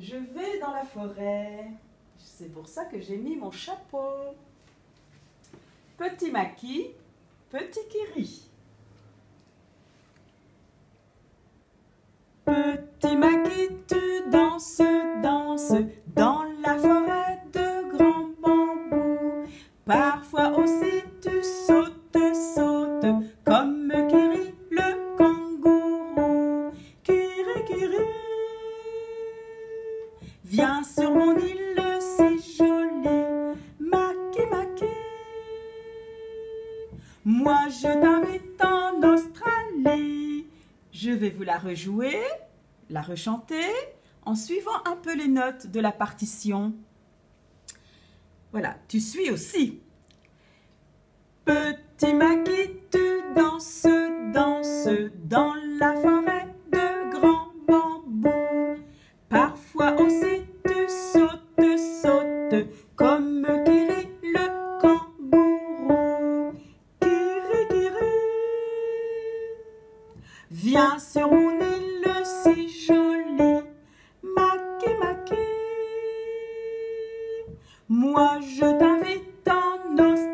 Je vais dans la forêt. C'est pour ça que j'ai mis mon chapeau. Petit Maki, petit Kiri. Petit Maki, tu danses, danses dans la forêt de grands bambous. Parfois aussi tu sautes, sautes comme Kiri le kangourou. Kiri, Kiri, viens sur mon île si jolie. Maki, Maki, moi je t'invite en Australie. Je vais vous la rejouer, la rechanter en suivant un peu les notes de la partition. Voilà, tu suis aussi. Petit Maki, tu danses, danses dans Parfois aussi tu sautes, sautes comme Kiri le kangourou. Kiri, Kiri, viens sur mon île si jolie. Maki, Maki, moi je t'invite en Australie.